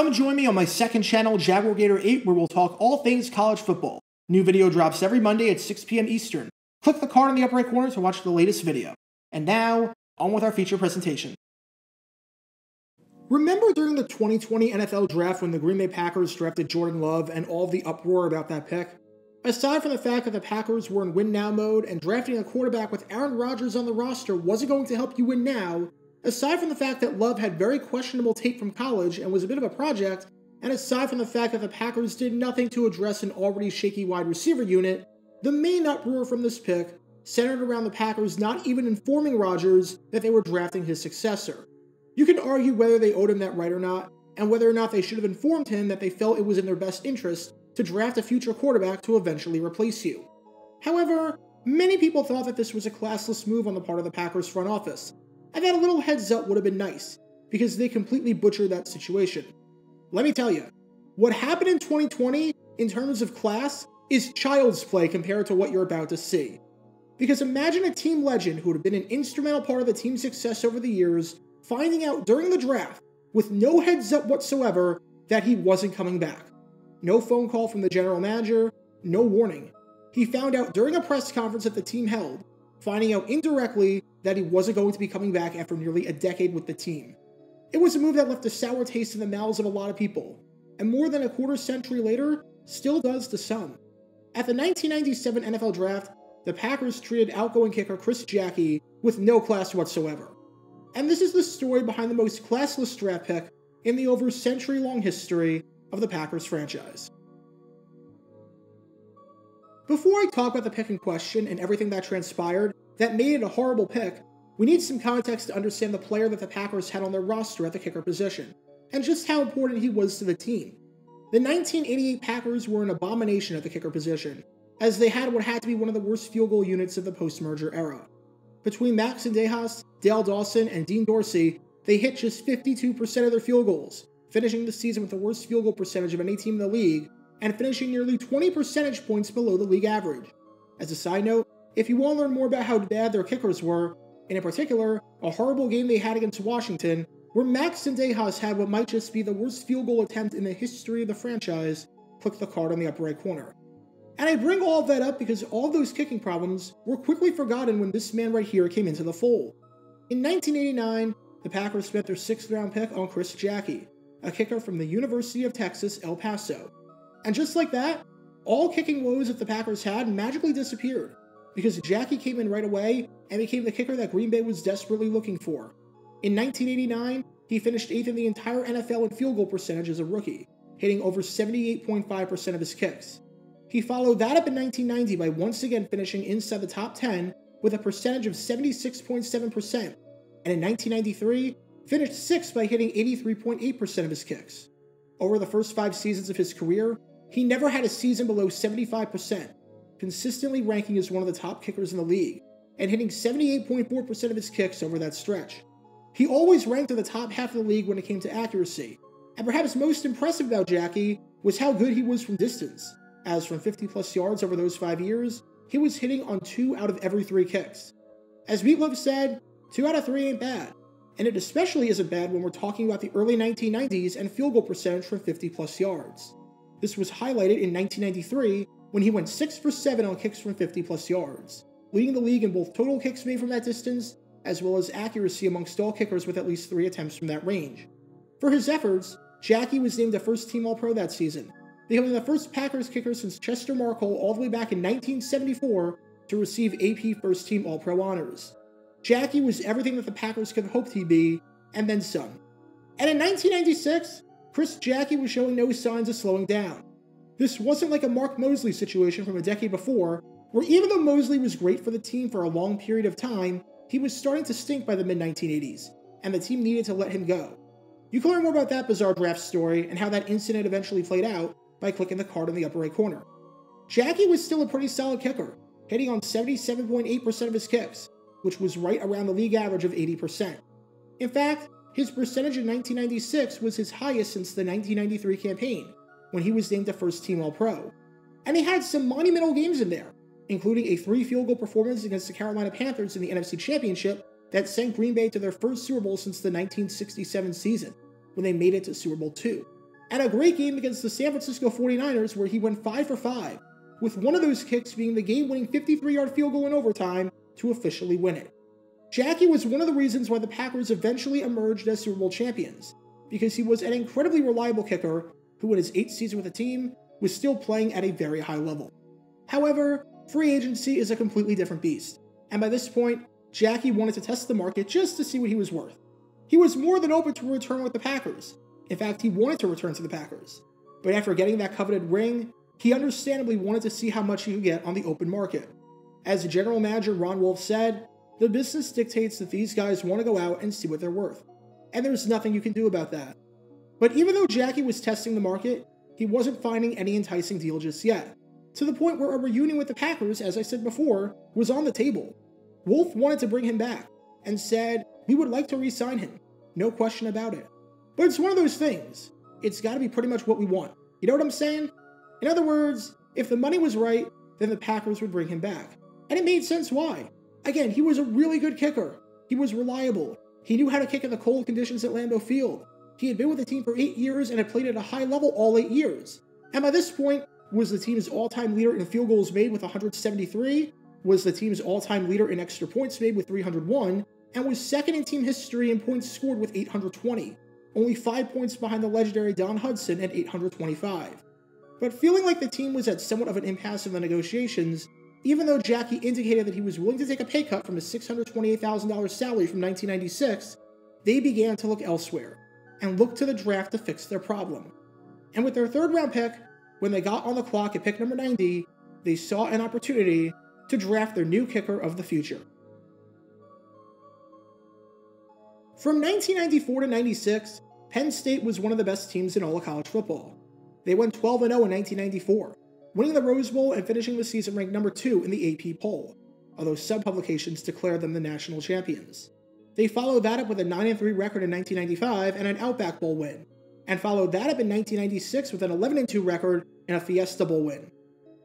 Come join me on my second channel, Jaguar Gator 8, where we'll talk all things college football. New video drops every Monday at 6 p.m. Eastern. Click the card in the upper right corner to watch the latest video. And now, on with our feature presentation. Remember during the 2020 NFL Draft when the Green Bay Packers drafted Jordan Love and all the uproar about that pick? Aside from the fact that the Packers were in win now mode and drafting a quarterback with Aaron Rodgers on the roster wasn't going to help you win now, aside from the fact that Love had very questionable tape from college and was a bit of a project, and aside from the fact that the Packers did nothing to address an already shaky wide receiver unit, the main uproar from this pick centered around the Packers not even informing Rodgers that they were drafting his successor. You can argue whether they owed him that right or not, and whether or not they should have informed him that they felt it was in their best interest to draft a future quarterback to eventually replace you. However, many people thought that this was a classless move on the part of the Packers front office, and that a little heads up would have been nice, because they completely butchered that situation. Let me tell you, what happened in 2020 in terms of class is child's play compared to what you're about to see. Because imagine a team legend who would have been an instrumental part of the team's success over the years finding out during the draft, with no heads up whatsoever, that he wasn't coming back. No phone call from the general manager, no warning. He found out during a press conference that the team held, finding out indirectly that he wasn't going to be coming back after nearly a decade with the team. It was a move that left a sour taste in the mouths of a lot of people, and more than a quarter century later, still does to some. At the 1997 NFL Draft, the Packers treated outgoing kicker Chris Jacke with no class whatsoever. And this is the story behind the most classless draft pick in the over century long history of the Packers franchise. Before I talk about the pick in question and everything that transpired that made it a horrible pick, we need some context to understand the player that the Packers had on their roster at the kicker position, and just how important he was to the team. The 1988 Packers were an abomination at the kicker position, as they had what had to be one of the worst field goal units of the post merger era. Between Max Zendejas, Dale Dawson, and Dean Dorsey, they hit just 52% of their field goals, finishing the season with the worst field goal percentage of any team in the league, and finishing nearly 20 percentage points below the league average. As a side note, if you want to learn more about how bad their kickers were, and in particular, a horrible game they had against Washington, where Max Zendejas had what might just be the worst field goal attempt in the history of the franchise, click the card on the upper right corner. And I bring all that up because all those kicking problems were quickly forgotten when this man right here came into the fold. In 1989, the Packers spent their sixth round pick on Chris Jacke, a kicker from the University of Texas, El Paso. And just like that, all kicking woes that the Packers had magically disappeared because Jacke came in right away and became the kicker that Green Bay was desperately looking for. In 1989, he finished 8th in the entire NFL in field goal percentage as a rookie, hitting over 78.5% of his kicks. He followed that up in 1990 by once again finishing inside the top 10 with a percentage of 76.7%, and in 1993, finished sixth by hitting 83.8% of his kicks. Over the first five seasons of his career, he never had a season below 75%, consistently ranking as one of the top kickers in the league, and hitting 78.4% of his kicks over that stretch. He always ranked in the top half of the league when it came to accuracy, and perhaps most impressive about Jacke was how good he was from distance as from 50 plus yards over those five years, he was hitting on two out of every three kicks. As Meatloaf said, two out of three ain't bad. And it especially isn't bad when we're talking about the early 1990s and field goal percentage from 50 plus yards. This was highlighted in 1993 when he went 6 for 7 on kicks from 50 plus yards, leading the league in both total kicks made from that distance as well as accuracy amongst all kickers with at least three attempts from that range. For his efforts, Jacke was named a first team All Pro that season, becoming the first Packers kicker since Chester Marcol all the way back in 1974 to receive AP First Team All Pro honors. Jacke was everything that the Packers could have hoped he'd be, and then some. And in 1996, Chris Jacke was showing no signs of slowing down. This wasn't like a Mark Moseley situation from a decade before, where even though Moseley was great for the team for a long period of time, he was starting to stink by the mid 1980s, and the team needed to let him go. You can learn more about that bizarre draft story and how that incident eventually played out by clicking the card in the upper right corner. Jacke was still a pretty solid kicker, hitting on 77.8% of his kicks, which was right around the league average of 80%. In fact, his percentage in 1996 was his highest since the 1993 campaign, when he was named a first team All Pro. And he had some monumental games in there, including a three field goal performance against the Carolina Panthers in the NFC Championship that sent Green Bay to their first Super Bowl since the 1967 season, when they made it to Super Bowl II. and a great game against the San Francisco 49ers where he went 5 for 5, with one of those kicks being the game winning 53 yard field goal in overtime to officially win it. Jacke was one of the reasons why the Packers eventually emerged as Super Bowl champions, because he was an incredibly reliable kicker who, in his eighth season with the team, was still playing at a very high level. However, free agency is a completely different beast, and by this point, Jacke wanted to test the market just to see what he was worth. He was more than open to return with the Packers. In fact, he wanted to return to the Packers. But after getting that coveted ring, he understandably wanted to see how much he could get on the open market. As general manager Ron Wolf said, the business dictates that these guys want to go out and see what they're worth. And there's nothing you can do about that. But even though Jacke was testing the market, he wasn't finding any enticing deal just yet, to the point where a reunion with the Packers, as I said before, was on the table. Wolf wanted to bring him back and said, We would like to re sign him. No question about it. But it's one of those things. It's got to be pretty much what we want. You know what I'm saying? In other words, if the money was right, then the Packers would bring him back. And it made sense why. Again, he was a really good kicker. He was reliable. He knew how to kick in the cold conditions at Lambeau Field. He had been with the team for eight years and had played at a high level all eight years. And by this point, was the team's all-time leader in field goals made with 173, was the team's all-time leader in extra points made with 301, and was second in team history in points scored with 820, only five points behind the legendary Don Hutson at 825. But feeling like the team was at somewhat of an impasse in the negotiations, even though Jacke indicated that he was willing to take a pay cut from his $628,000 salary from 1996, they began to look elsewhere and look to the draft to fix their problem. And with their third round pick, when they got on the clock at pick number 90, they saw an opportunity to draft their new kicker of the future. From 1994 to 96, Penn State was one of the best teams in all of college football. They went 12 0 in 1994, winning the Rose Bowl and finishing the season ranked number 2 in the AP poll, although some publications declared them the national champions. They followed that up with a 9 3 record in 1995 and an Outback Bowl win, and followed that up in 1996 with an 11 2 record and a Fiesta Bowl win.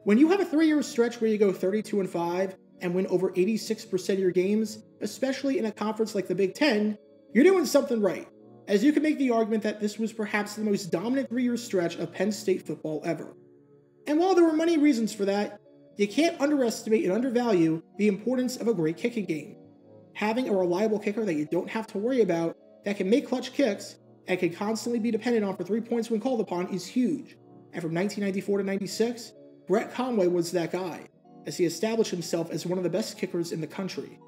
When you have a three year stretch where you go 32 and 5 and win over 86% of your games, especially in a conference like the Big Ten, you're doing something right, as you can make the argument that this was perhaps the most dominant three year stretch of Penn State football ever. And while there were many reasons for that, you can't underestimate and undervalue the importance of a great kicking game. Having a reliable kicker that you don't have to worry about, that can make clutch kicks, and can constantly be depended on for three points when called upon is huge. And from 1994 to 96, Brett Conway was that guy, as he established himself as one of the best kickers in the country.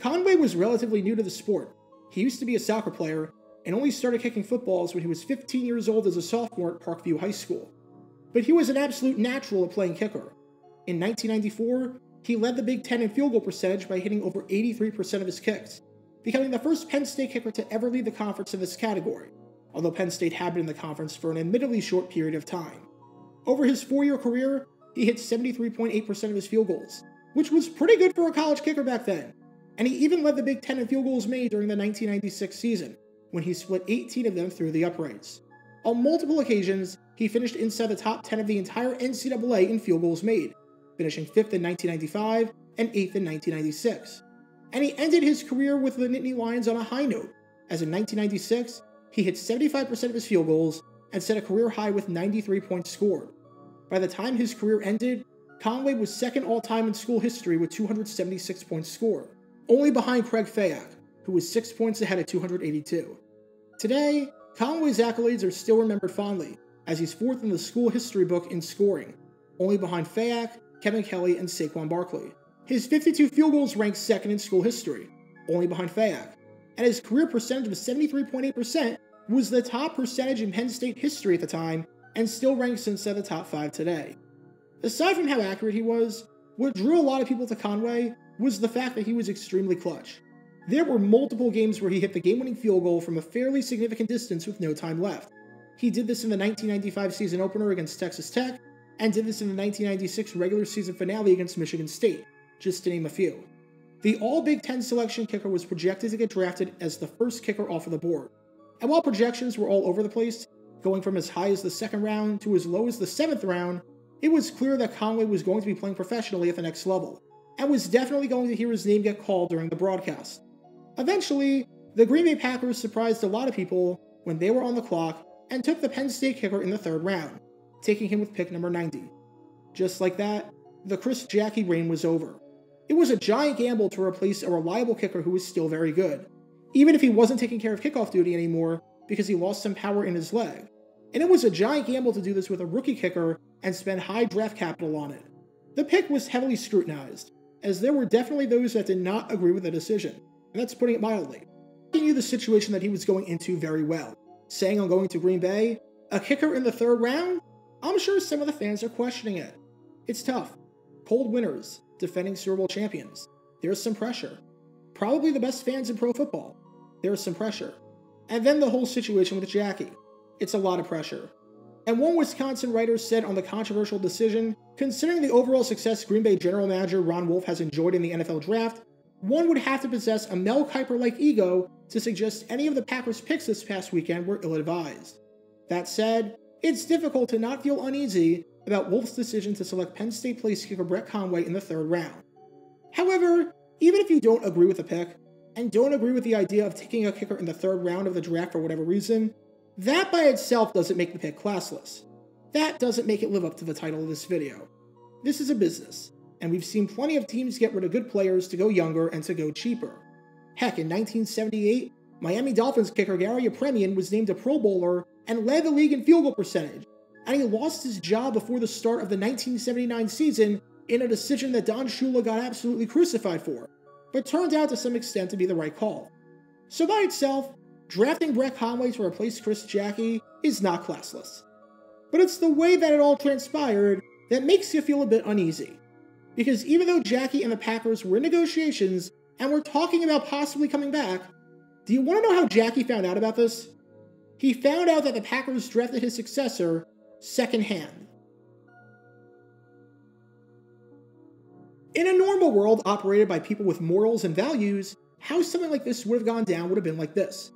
Conway was relatively new to the sport. He used to be a soccer player and only started kicking footballs when he was 15 years old as a sophomore at Parkview High School. But he was an absolute natural at playing kicker. In 1994, he led the Big Ten in field goal percentage by hitting over 83% of his kicks, becoming the first Penn State kicker to ever lead the conference in this category, although Penn State had been in the conference for an admittedly short period of time. Over his four year career, he hit 73.8% of his field goals, which was pretty good for a college kicker back then. And he even led the Big Ten in field goals made during the 1996 season, when he split 18 of them through the uprights. On multiple occasions, he finished inside the top 10 of the entire NCAA in field goals made, finishing 5th in 1995 and 8th in 1996. And he ended his career with the Nittany Lions on a high note, as in 1996, he hit 75% of his field goals and set a career high with 93 points scored. By the time his career ended, Conway was second all time in school history with 276 points scored, only behind Craig Fayak, who was six points ahead at 282. Today, Conway's accolades are still remembered fondly, as he's fourth in the school history book in scoring, only behind Fayak, Kevin Kelly, and Saquon Barkley. His 52 field goals rank second in school history, only behind Fayak, and his career percentage of 73.8% was the top percentage in Penn State history at the time and still ranks inside the top five today. Aside from how accurate he was, what drew a lot of people to Conway was the fact that he was extremely clutch. There were multiple games where he hit the game winning field goal from a fairly significant distance with no time left. He did this in the 1995 season opener against Texas Tech, and did this in the 1996 regular season finale against Michigan State, just to name a few. The All Big Ten selection kicker was projected to get drafted as the first kicker off of the board. And while projections were all over the place, going from as high as the second round to as low as the seventh round, it was clear that Conway was going to be playing professionally at the next level, and was definitely going to hear his name get called during the broadcast. Eventually, the Green Bay Packers surprised a lot of people when they were on the clock and took the Penn State kicker in the third round, taking him with pick number 90. Just like that, the Chris Jacke reign was over. It was a giant gamble to replace a reliable kicker who was still very good, even if he wasn't taking care of kickoff duty anymore because he lost some power in his leg. And it was a giant gamble to do this with a rookie kicker and spend high draft capital on it. The pick was heavily scrutinized, as there were definitely those that did not agree with the decision, and that's putting it mildly. He knew the situation that he was going into very well. Saying I'm going to Green Bay, a kicker in the third round? I'm sure some of the fans are questioning it. It's tough. Cold winners, defending Super Bowl champions. There's some pressure. Probably the best fans in pro football. There's some pressure. And then the whole situation with Jacke. It's a lot of pressure. And one Wisconsin writer said on the controversial decision considering the overall success Green Bay general manager Ron Wolf has enjoyed in the NFL draft, one would have to possess a Mel Kiper like ego to suggest any of the Packers' picks this past weekend were ill advised. That said, it's difficult to not feel uneasy about Wolf's decision to select Penn State place kicker Brett Conway in the third round. However, even if you don't agree with the pick, and don't agree with the idea of taking a kicker in the third round of the draft for whatever reason, that by itself doesn't make the pick classless. That doesn't make it live up to the title of this video. This is a business, and we've seen plenty of teams get rid of good players to go younger and to go cheaper. Heck, in 1978, Miami Dolphins kicker Garo Yepremian was named a Pro Bowler and led the league in field goal percentage, and he lost his job before the start of the 1979 season in a decision that Don Shula got absolutely crucified for, but turned out to some extent to be the right call. So by itself, drafting Brett Conway to replace Chris Jacke is not classless. But it's the way that it all transpired that makes you feel a bit uneasy. Because even though Jacke and the Packers were in negotiations and were talking about possibly coming back, do you want to know how Jacke found out about this? He found out that the Packers drafted his successor secondhand. In a normal world operated by people with morals and values, how something like this would have gone down would have been like this.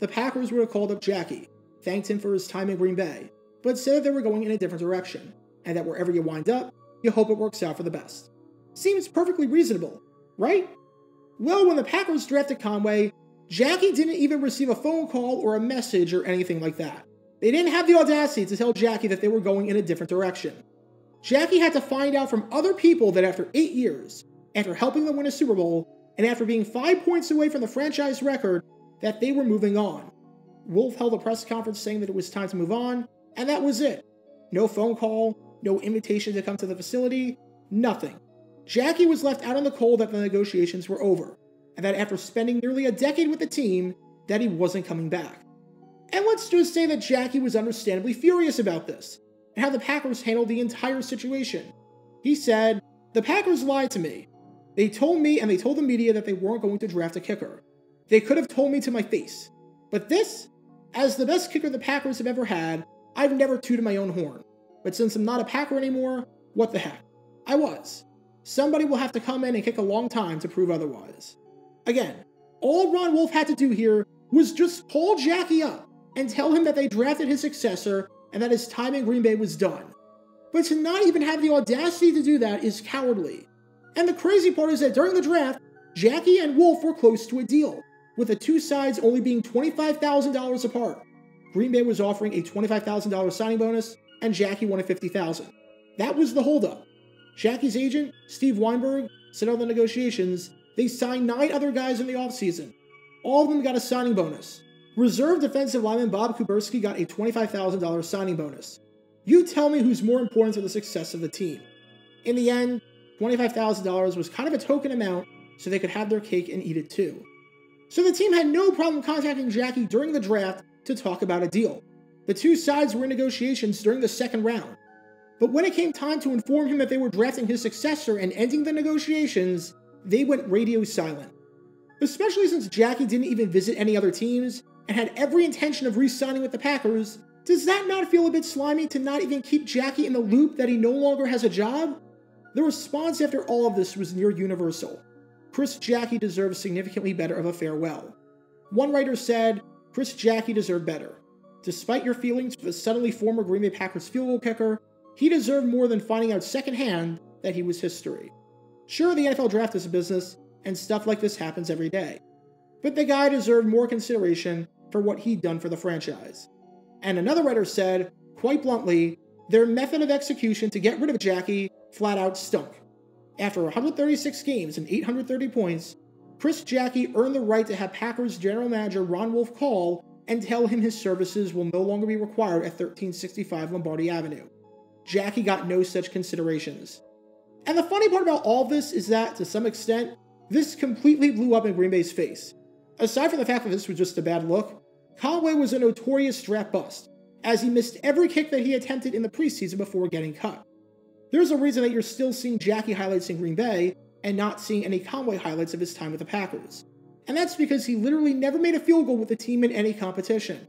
The Packers would have called up Jacke, thanked him for his time in Green Bay, but said they were going in a different direction, and that wherever you wind up, you hope it works out for the best. Seems perfectly reasonable, right? Well, when the Packers drafted Conway, Jacke didn't even receive a phone call or a message or anything like that. They didn't have the audacity to tell Jacke that they were going in a different direction. Jacke had to find out from other people that after eight years, after helping them win a Super Bowl, and after being five points away from the franchise record, that they were moving on. Wolf held a press conference saying that it was time to move on, and that was it. No phone call, no invitation to come to the facility, nothing. Jacke was left out on the cold that the negotiations were over, and that after spending nearly a decade with the team, that he wasn't coming back. And let's just say that Jacke was understandably furious about this, and how the Packers handled the entire situation. He said, The Packers lied to me. They told me and they told the media that they weren't going to draft a kicker. They could have told me to my face. But this, as the best kicker the Packers have ever had, I've never tooted my own horn. But since I'm not a Packer anymore, what the heck? I was. Somebody will have to come in and kick a long time to prove otherwise. Again, all Ron Wolf had to do here was just call Jacke up and tell him that they drafted his successor and that his time in Green Bay was done. But to not even have the audacity to do that is cowardly. And the crazy part is that during the draft, Jacke and Wolf were close to a deal, with the two sides only being $25,000 apart. Green Bay was offering a $25,000 signing bonus, and Jacke wanted 50,000. That was the holdup. Jacke's agent, Steve Weinberg, set out the negotiations. They signed nine other guys in the offseason. All of them got a signing bonus. Reserve defensive lineman Bob Kuberski got a $25,000 signing bonus. You tell me who's more important to the success of the team. In the end, $25,000 was kind of a token amount so they could have their cake and eat it too. So the team had no problem contacting Jacke during the draft to talk about a deal. The two sides were in negotiations during the second round. But when it came time to inform him that they were drafting his successor and ending the negotiations, they went radio silent. Especially since Jacke didn't even visit any other teams and had every intention of re signing with the Packers, does that not feel a bit slimy to not even keep Jacke in the loop that he no longer has a job? The response after all of this was near universal. Chris Jacke deserves significantly better of a farewell. One writer said, Chris Jacke deserved better. Despite your feelings for the suddenly former Green Bay Packers field goal kicker, he deserved more than finding out secondhand that he was history. Sure, the NFL draft is a business, and stuff like this happens every day. But the guy deserved more consideration for what he'd done for the franchise. And another writer said, quite bluntly, their method of execution to get rid of Jacke flat out stunk. After 136 games and 830 points, Chris Jacke earned the right to have Packers general manager Ron Wolf call and tell him his services will no longer be required at 1365 Lombardi Avenue. Jacke got no such considerations. And the funny part about all this is that, to some extent, this completely blew up in Green Bay's face. Aside from the fact that this was just a bad look, Conway was a notorious draft bust, as he missed every kick that he attempted in the preseason before getting cut. There's a reason that you're still seeing Jacke highlights in Green Bay and not seeing any Conway highlights of his time with the Packers. And that's because he literally never made a field goal with the team in any competition.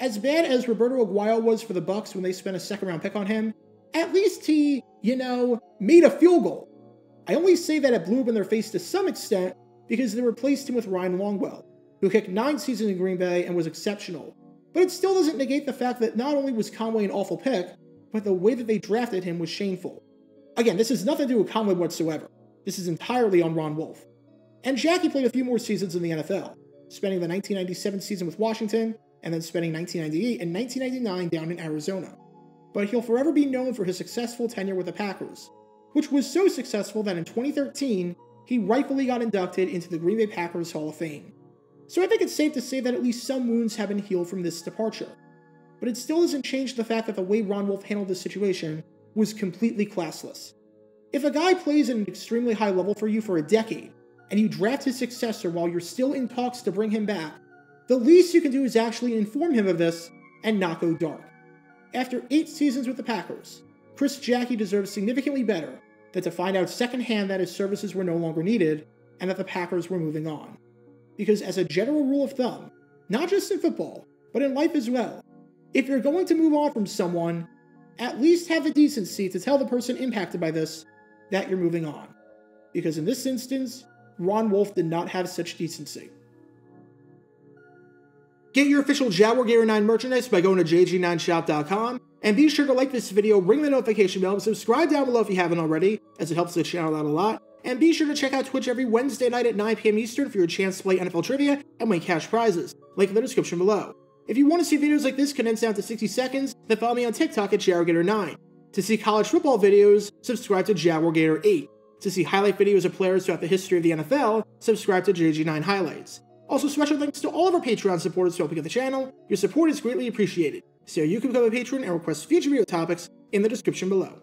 As bad as Roberto Aguayo was for the Bucks when they spent a second round pick on him, at least he, you know, made a field goal. I only say that it blew up in their face to some extent because they replaced him with Ryan Longwell, who kicked nine seasons in Green Bay and was exceptional. But it still doesn't negate the fact that not only was Conway an awful pick, but the way that they drafted him was shameful. Again, this has nothing to do with Conway whatsoever. This is entirely on Ron Wolf. And Jacke played a few more seasons in the NFL, spending the 1997 season with Washington and then spending 1998 and 1999 down in Arizona. But he'll forever be known for his successful tenure with the Packers, which was so successful that in 2013, he rightfully got inducted into the Green Bay Packers Hall of Fame. So I think it's safe to say that at least some wounds have been healed from this departure. But it still doesn't change the fact that the way Ron Wolf handled this situation was completely classless. If a guy plays at an extremely high level for you for a decade, and you draft his successor while you're still in talks to bring him back, the least you can do is actually inform him of this and not go dark. After eight seasons with the Packers, Chris Jacke deserves significantly better than to find out secondhand that his services were no longer needed and that the Packers were moving on. Because, as a general rule of thumb, not just in football, but in life as well, if you're going to move on from someone, at least have the decency to tell the person impacted by this that you're moving on. Because in this instance, Ron Wolf did not have such decency. Get your official Jaguar Gator 9 merchandise by going to jg9shop.com, and be sure to like this video, ring the notification bell, and subscribe down below if you haven't already, as it helps the channel out a lot. And be sure to check out Twitch every Wednesday night at 9 p.m. Eastern for your chance to play NFL trivia and win cash prizes. Link in the description below. If you want to see videos like this condensed down to 60 seconds, then follow me on TikTok at JaguarGator9. To see college football videos, subscribe to JaguarGator8. To see highlight videos of players throughout the history of the NFL, subscribe to JG9 Highlights. Also, special thanks to all of our Patreon supporters for helping out the channel. Your support is greatly appreciated. So you can become a patron and request future video topics in the description below.